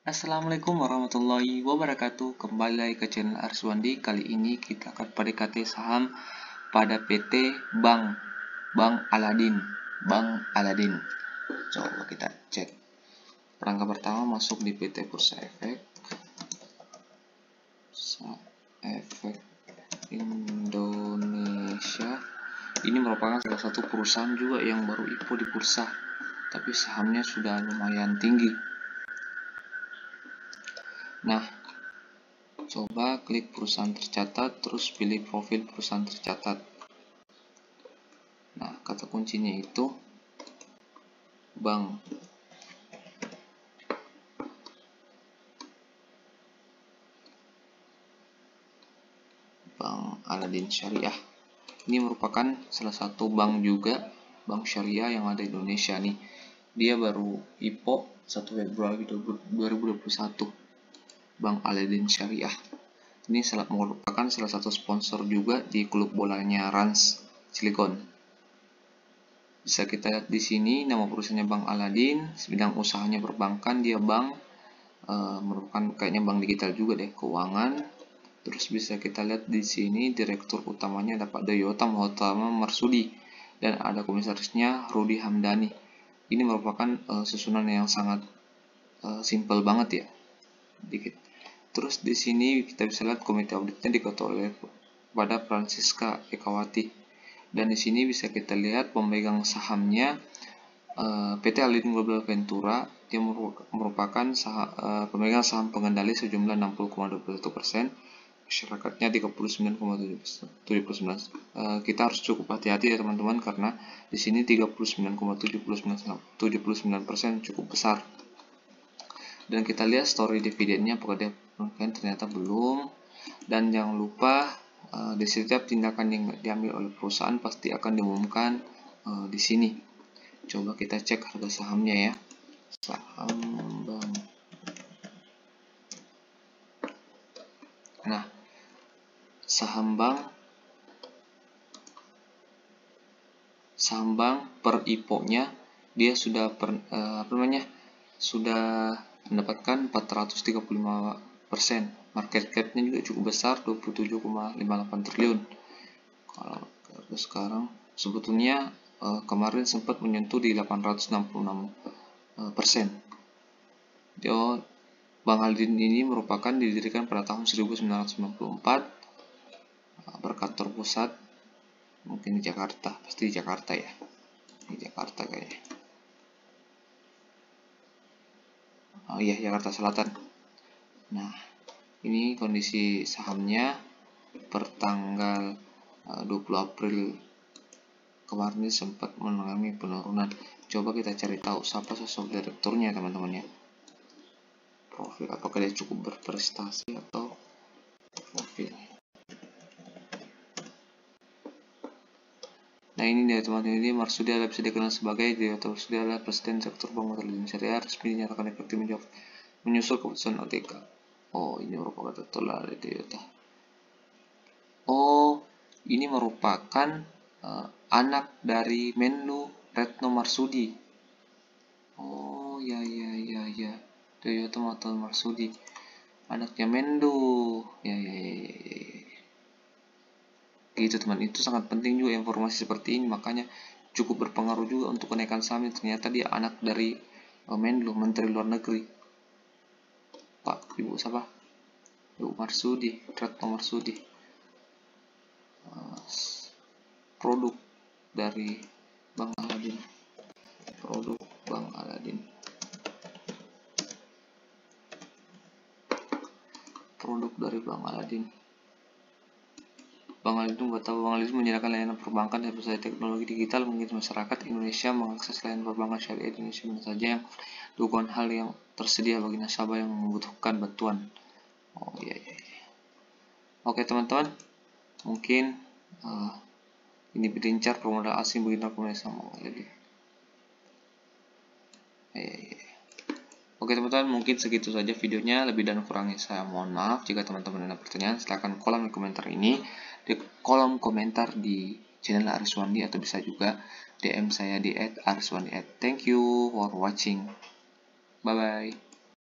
Assalamualaikum warahmatullahi wabarakatuh. Kembali lagi ke channel Arswandi. Kali ini kita akan PDKT saham pada PT Bank Bank Aladin Bank Aladin. Coba kita cek. Perangkat pertama masuk di PT Bursa Efek. Efek Indonesia. Ini merupakan salah satu perusahaan juga yang baru IPO di bursa Tapi sahamnya sudah lumayan tinggi Nah, coba klik perusahaan tercatat, terus pilih profil perusahaan tercatat. Nah, kata kuncinya itu bank. Bank Aladin Syariah. Ini merupakan salah satu bank juga, bank syariah yang ada di Indonesia nih. Dia baru IPO 1 Februari 2021 Bank Aladin Syariah. Ini merupakan salah satu sponsor juga di klub bolanya Rans Cilegon. Bisa kita lihat di sini nama perusahaannya Bank Aladin, bidang usahanya perbankan, dia bank e, merupakan kayaknya bank digital juga deh, keuangan. Terus bisa kita lihat di sini direktur utamanya dapat Doyota Mohotama Marsudi dan ada komisarisnya Rudi Hamdani. Ini merupakan e, susunan yang sangat e, simple banget ya. Dikit. Terus di sini kita bisa lihat komite auditnya diketuai oleh pada Francisca Ekawati. Dan di sini bisa kita lihat pemegang sahamnya eh, PT Alin Global Ventura yang merupakan saham, uh, pemegang saham pengendali sejumlah 60,21 persen masyarakatnya 39,79 uh, kita harus cukup hati-hati ya teman-teman karena di sini 39,79 persen cukup besar dan kita lihat story dividennya apakah dia kan ternyata belum. Dan jangan lupa uh, di setiap tindakan yang diambil oleh perusahaan pasti akan diumumkan uh, di sini. Coba kita cek harga sahamnya ya. Saham bank. Nah saham bank. Saham bank per IPO nya dia sudah per, uh, apa namanya sudah mendapatkan 435 persen. Market cap-nya juga cukup besar 27,58 triliun. Kalau sekarang sebetulnya uh, kemarin sempat menyentuh di 866 uh, persen. Dia Bang Aldin ini merupakan didirikan pada tahun 1994 uh, berkantor pusat mungkin di Jakarta, pasti di Jakarta ya. Di Jakarta kayaknya. Oh iya Jakarta Selatan. Nah ini kondisi sahamnya per tanggal 20 eh, April. Kemarin sempat mengalami penurunan. Coba kita cari tahu siapa sosok direkturnya teman-teman ya. Profil apakah dia cukup berprestasi atau profil Nah ini dia teman-teman ini Marsudi adalah bisa dikenal sebagai dia atau Marsudi adalah Presiden Sektor Bank Modal Syariah resmi dinyatakan efektif menjawab menyusul keputusan OTK. Oh ini merupakan tertular dari Toyota. Oh ini merupakan uh, anak dari Menlu Retno Marsudi. Oh ya ya ya ya Toyota Motor Marsudi anaknya Menlu ya ya ya, ya, ya gitu teman itu sangat penting juga informasi seperti ini makanya cukup berpengaruh juga untuk kenaikan saham ternyata dia anak dari uh, Menlu Menteri Luar Negeri. Pak Ibu siapa? Ibu Marsudi Retno Marsudi. Uh, produk dari Bang Aladin. Produk Bang Aladin. Produk dari Bang Aladin Nggak tahu Bang Ali menyediakan layanan perbankan dan berbagai teknologi digital mungkin masyarakat Indonesia mengakses layanan perbankan syariah Indonesia mana saja yang dukungan hal yang tersedia bagi nasabah yang membutuhkan bantuan. Oh iya iya. iya. Oke teman-teman, mungkin uh, ini berincar pemodal asing bagi rekomendasi sama Ali. Iya, iya, iya. Oke teman-teman, mungkin segitu saja videonya. Lebih dan kurangnya saya mohon maaf. Jika teman-teman ada pertanyaan, silahkan kolom komentar ini di kolom komentar di channel Ariswandi atau bisa juga DM saya di @ariswandi. Thank you for watching. Bye bye.